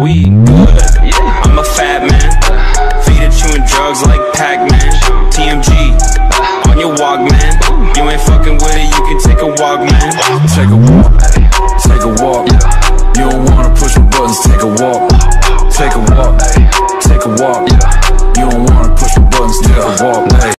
we good. I'm a fat man, feed it chewing drugs like Pac-Man. TMG, on your Walkman. You ain't fucking with it, you can take a walk, man. Take a walk, take a walk. You don't wanna push my buttons, take a walk. Take a walk, take a walk. You don't wanna push my buttons, take a walk,